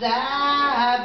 زاب